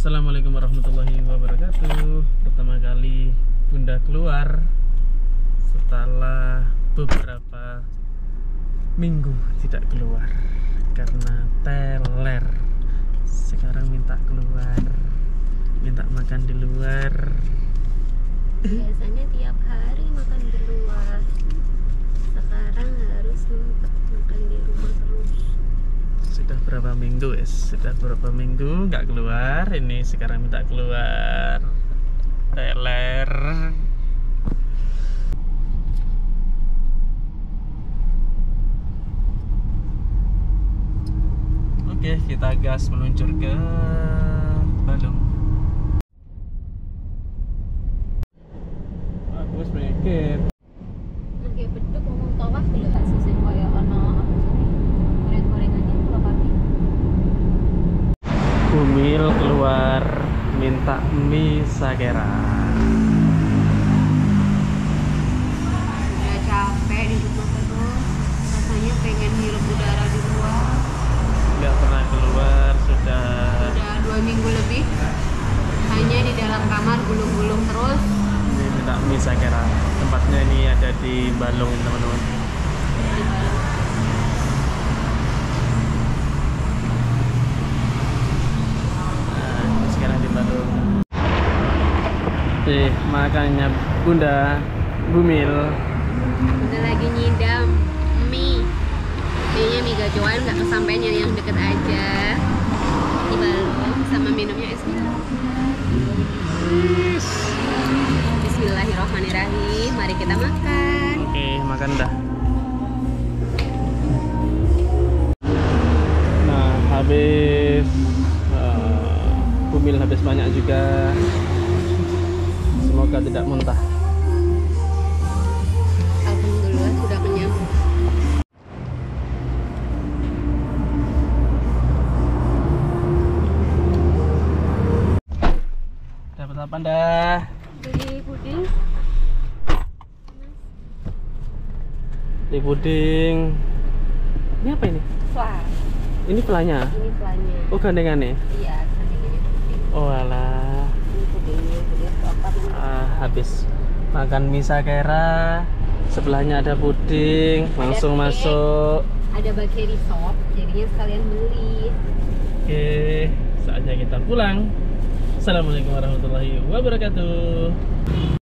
Assalamualaikum warahmatullahi wabarakatuh. Pertama kali Bunda keluar Setelah beberapa minggu tidak keluar Karena teler. Sekarang minta keluar Minta makan di luar. Biasanya tiap hari makan di luar sekarang harus ngumpet makan di rumah terus Sudah berapa minggu es Sudah berapa minggu nggak keluar Ini sekarang minta keluar. Teler. Oke kita gas meluncur ke Bandung Bumil keluar minta mie sakera udah capek di rumah terus rasanya pengen hirup udara di luar. Nggak pernah keluar sudah. Udah dua minggu lebih hanya di dalam kamar gulung-gulung terus. Ini minta mie sakera tempatnya ini ada di Balong teman-teman. Di bawah. nah, sekarang di Balong Nih, makannya Bunda Bumil. Udah lagi nyidam. Mie mie nya mie gacoan nggak kesampainya yang deket aja. Di balong sama minumnya es Bismillahirrahmanirrahim. Mari kita makan. Oke makan dah. Nah habis eh, Bumil habis banyak juga semoga tidak muntah Alhamdulillah sudah kenyang dapat apa dah beli puding Ini puding. Ini apa ini? wah Ini pelanya. ini pelannya Oh gandengannya. iya kandungannya puding Oh alah. ini pudingnya puding coklat ini Ah, habis makan mie sakera. Sebelahnya ada puding. Langsung cake. masuk. ada bakery shop jadinya sekalian beli Oke, saatnya kita pulang. Assalamualaikum warahmatullahi wabarakatuh.